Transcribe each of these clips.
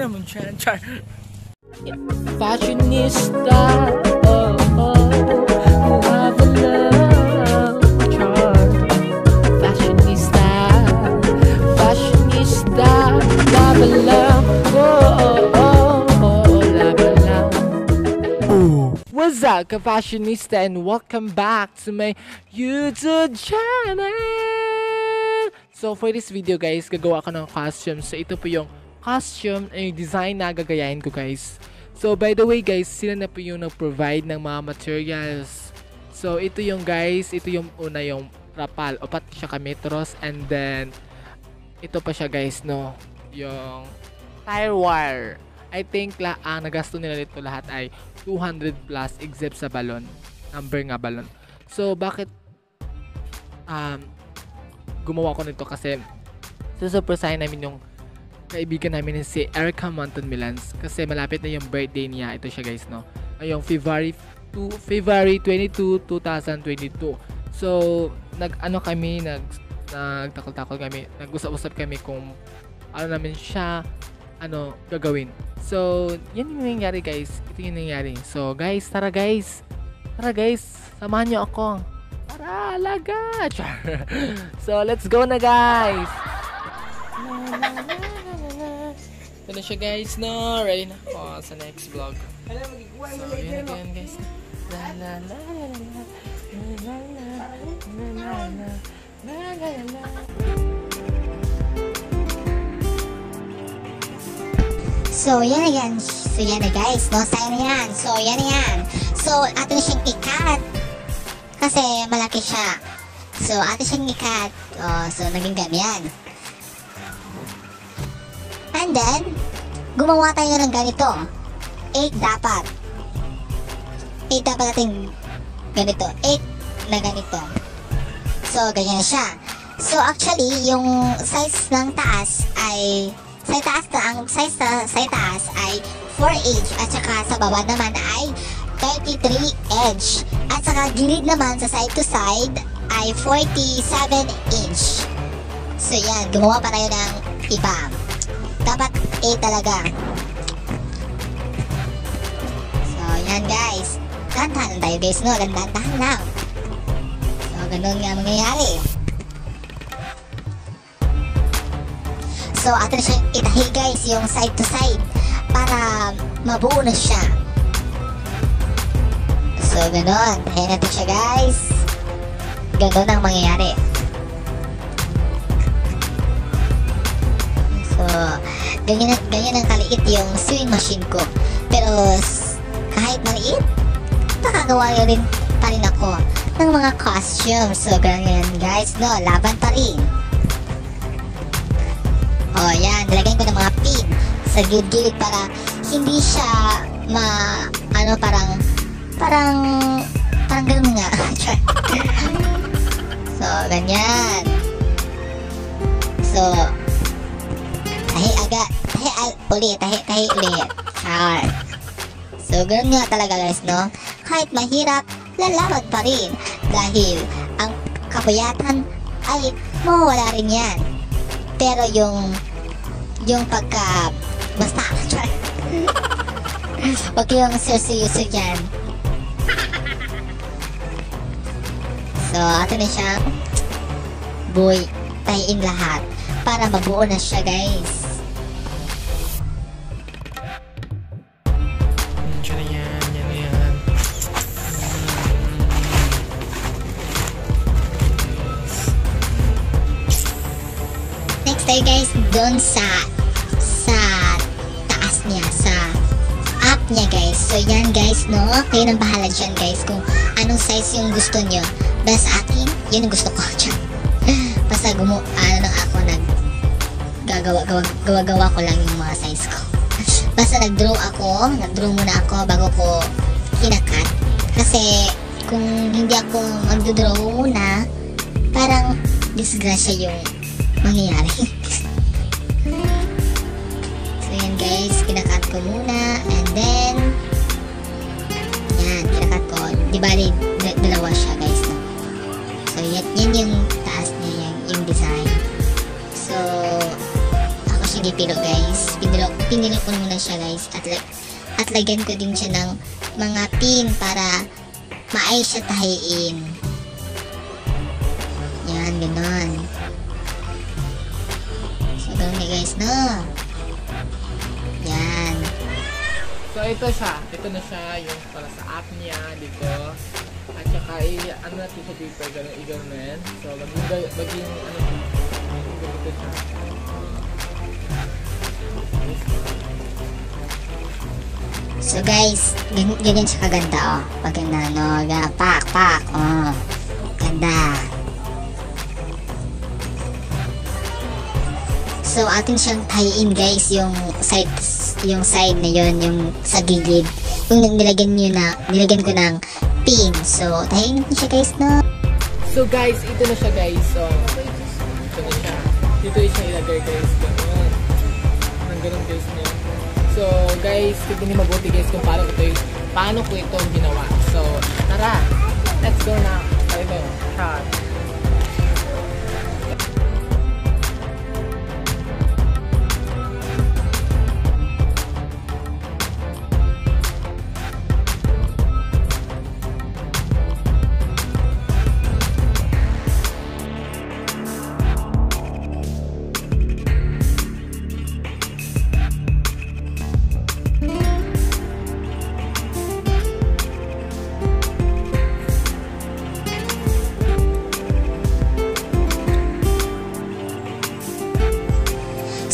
Naman siya. Char. Fashionista, oh, oh. Fashionista, fashionista. Oh, oh, oh, What's up, ka-fashionista, and welcome back to my YouTube channel! So, for this video, guys, gagawa ko ng costume. So, ito po yung costume, ay design na gagayahin ko, guys. So, by the way, guys, sila na po yung nag-provide ng mga materials. So, ito yung, guys, ito yung una yung rapal. O, pati siya kametros. And then, ito pa siya, guys, no? Yung tire wire. I think la ang nagasto nila dito lahat ay 200 plus except sa balon. Number nga balon. So, bakit um, gumawa ko nito kasi susurpresahin namin yung kaibigan namin si Erica Monton Milans kasi malapit na yung birthday niya. Ito siya guys, no? Ngayong February 2, February 22, 2022. So, nag-ano kami, nag nagtakal-takal kami, nag-usap-usap kami kung ano namin siya ano gagawin. So, yan yung nangyari guys. Ito yung nangyari. So, guys, tara guys. Tara guys, samahan niyo ako. Tara, alaga. Char. so, let's go na guys. Ito na siya guys, no? Ready na ako sa next vlog. So, yun na yan guys. La la la la la la la la la la la la So, yan na yan. So, yan na guys. No, tayo na yan. So, yan na yan. So, atin na siyang ikat. Kasi malaki siya. So, atin siyang ikat. Oh, so, naging ganyan. And then, gumawa tayo ng ganito. 8 dapat. 8 dapat natin ganito. 8 na ganito. So, ganyan siya. So, actually, yung size ng taas ay sa taas na, ang size na sa taas ay 4 inch at saka sa baba naman ay 33 inch. At saka gilid naman sa side to side ay 47 inch. So yan, gumawa pa tayo ng iba. Dapat 8 talaga. So yan guys. Dandahan tayo guys no, dandahan lang. So ganun nga mangyayari. So, atin siya itahi guys yung side to side para mabuo na siya. So, ganun. Tahin natin siya guys. Ganun ang mangyayari. So, ganyan, ganyan ang kaliit yung sewing machine ko. Pero, kahit maliit, nakagawa rin pa rin ako ng mga costumes. So, ganyan guys, no? Laban pa rin. Oh, yan. Nilagyan ko ng mga pin sa gilid-gilid para hindi siya ma... Ano, parang... Parang... Parang ganun nga. so, ganyan. So, tahi agad. Tahi al ulit. Tahi, tahi ulit. Char. So, ganun nga talaga guys, no? Kahit mahirap, lalaban pa rin. Dahil ang kapayatan ay mawawala rin yan. Pero yung yung pagka basta Huwag yung seryoso dyan. So, ato na siya. Boy, tahiin lahat para mabuo na siya, guys. Next tayo, guys, doon sa sa taas niya, sa up niya, guys. So, yan, guys, no? Kayo nang bahala dyan, guys, kung anong size yung gusto nyo. Basta sa akin, yun ang gusto ko. Basta gumu, ano lang ako, nag gagawa, gawa, gawa, gawa ko lang yung mga size ko. Basta nag-draw ako, nag-draw muna ako bago ko kinakat. Kasi, kung hindi ako mag-draw muna, parang disgrasya yung mangyayari. so yan guys, kinakat ko muna and then yan, kinakat ko. Di ba dalawa siya? So yan, yan yung taas niya, yung, yung design. So siya gipilo guys. Pinilo, pinilo ko muna siya guys. At, lag, at lagyan ko din siya ng mga pin para maay siya tahiin. Yan, ganon. So, ganun na guys, no? Yan. So ito siya, ito na siya yung para sa app niya dito. I ano natin sa paper, ganun i-ganun. So maging, maging ano dito siya. So guys, gan- ganyan siya kaganda oh. Pag ano, pak, pak, oh. Ganda. So atin siyang tie-in guys yung side yung side na yun, yung sa gilid. Yung nilagyan niyo na, nilagyan ko ng pin. So tie-in natin siya guys no. So guys, ito na siya guys. So, ito na siya. Dito siya ilagay guys. Ganun. Nang ganun guys no. So guys, tignan niyo mabuti guys kung paano ko ito, paano ko ito ginawa. So, tara. Let's go na. Ito. Shot.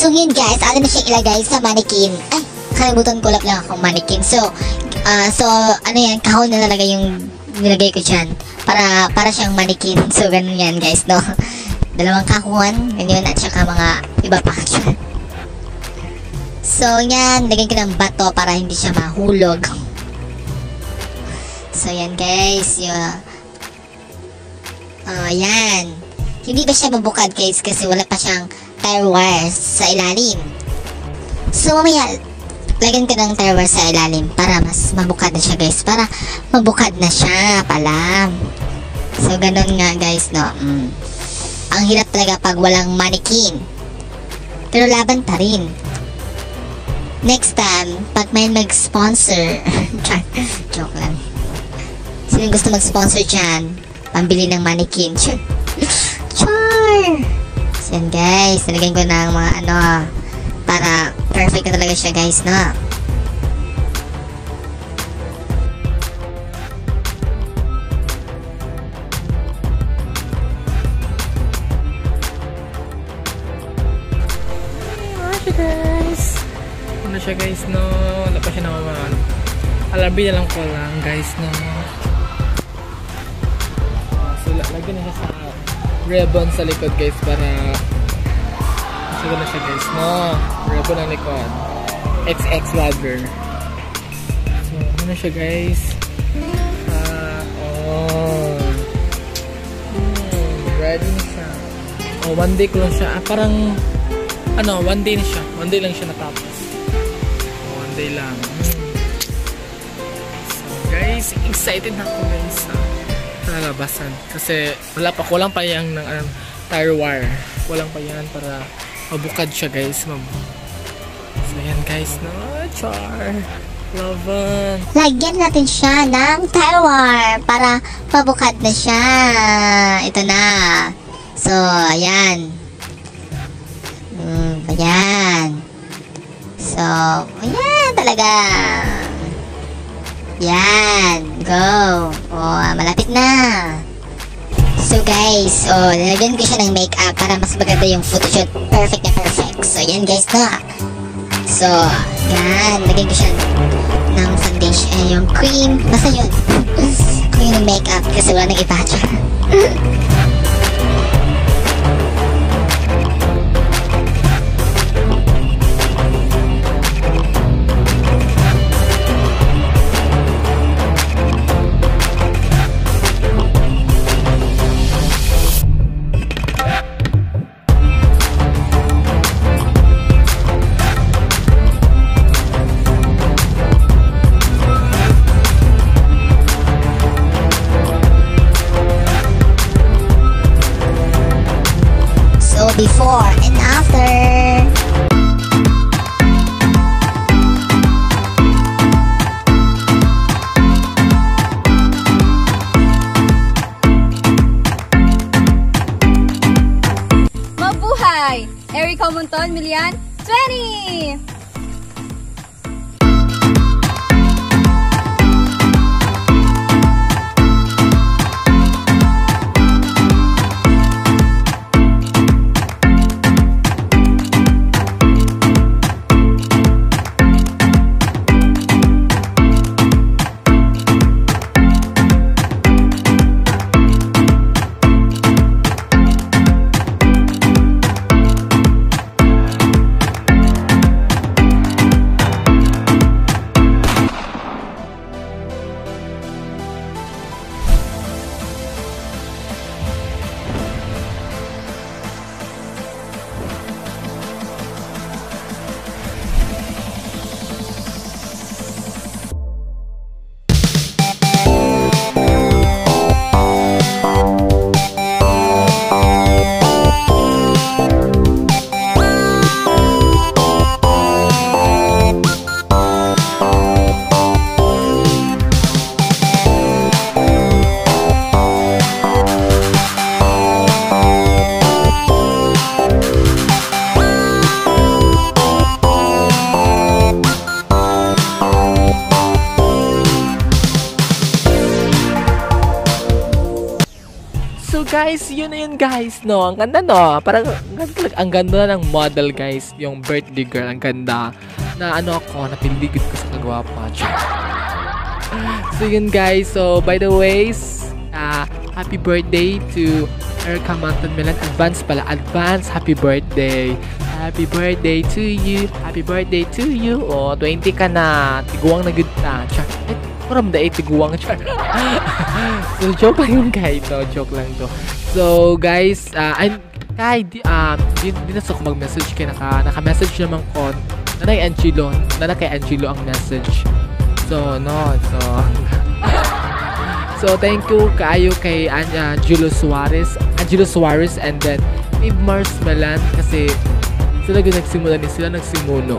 So yun guys, atin na siya ilagay sa mannequin. Ay, kalimutan ko lang akong mannequin. So, ah so ano yan, kahon na talaga yung nilagay ko dyan. Para, para siyang mannequin. So, ganun yan guys, no? Dalawang kahon, ganyan at saka mga iba pa. so, yan, lagyan ko ng bato para hindi siya mahulog. So, yan guys, yung, Oh, yan. Hindi ba siya mabukad guys kasi wala pa siyang tire wires sa ilalim. So mamaya, lagyan ko ng tire wires sa ilalim para mas mabukad na siya guys. Para mabukad na siya pala. So ganun nga guys no. Mm. Ang hirap talaga pag walang mannequin. Pero laban pa rin. Next time, pag may mag-sponsor, joke lang. Sino gusto mag-sponsor dyan? Pambili ng mannequin. Sure. Char! Yan guys, nalagyan ko ng mga ano, para perfect na talaga siya guys, no? Ano siya guys? Ano siya guys no? Wala pa siya naman. Alabi na lang ko lang guys no. Ah, So la- lagyan na siya sa ribbon sa likod guys para Sige na siya guys no. Ribbon ang likod. XX rubber. So ano na siya guys? Ah, oh. Hmm, ready na siya. Oh, one day ko lang siya. Ah, parang ano, one day na siya. One day lang siya natapos. One day lang. Hmm. So guys, excited na ako guys sa sa labasan. Kasi wala pa, kulang pa yung ng um, tire wire. Kulang pa yan para mabukad siya guys. Mab so yan guys, no? Char. Laban. Lagyan natin siya ng tire wire para pabukad na siya. Ito na. So, ayan. Mm, ayan. So, ayan talaga. Yan. Go. Oh, malapit na. So guys, oh, nilagyan ko siya ng makeup para mas maganda yung photoshoot. Perfect na perfect. So yan guys na. So, yan. Lagyan ko siya ng foundation, eh, yung cream. Basta yun. cream ng makeup kasi wala nang iba. before guys, yun na yun guys, no? Ang ganda no? Parang ang ganda, ng model guys, yung birthday girl, ang ganda. Na ano ako, napiligid ko sa kagwapa. so yun guys, so by the ways, uh, happy birthday to Erica Mountain Milan. Advance pala, advance happy birthday. Happy birthday to you. Happy birthday to you. Oh, 20 ka na. Tiguang na good na. Char. Eh, Maram da eh, tiguang char. so, joke lang yun, guys. No, joke lang to. So, guys, uh, I'm, kay, di, um, di, di na ko mag-message kay naka, naka-message naman ko. Nanay Angelo. Nanay kay Angelo ang message. So, no. So, so thank you kaayo kay uh, Angelo Suarez. Angelo Suarez and then Eve Mars Melan kasi sila yung nagsimula ni sila nagsimuno.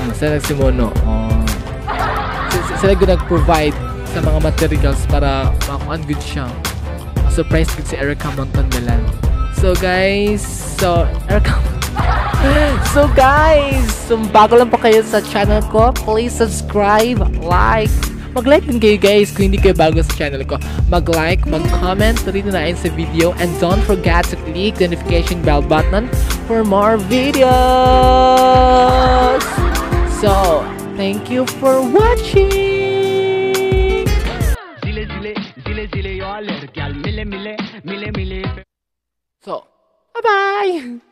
Ah, sila nagsimuno. Oh. Sila yung nag-provide sa mga materials para makuan good siya. Surprise good si Erica Monton Milan. So guys, so Erica So guys, so bago lang po kayo sa channel ko, please subscribe, like, mag-like din kayo guys kung hindi kayo bago sa channel ko. Mag-like, mag-comment rito na sa video and don't forget to click the notification bell button for more videos. So, thank you for watching. そう。バイバイ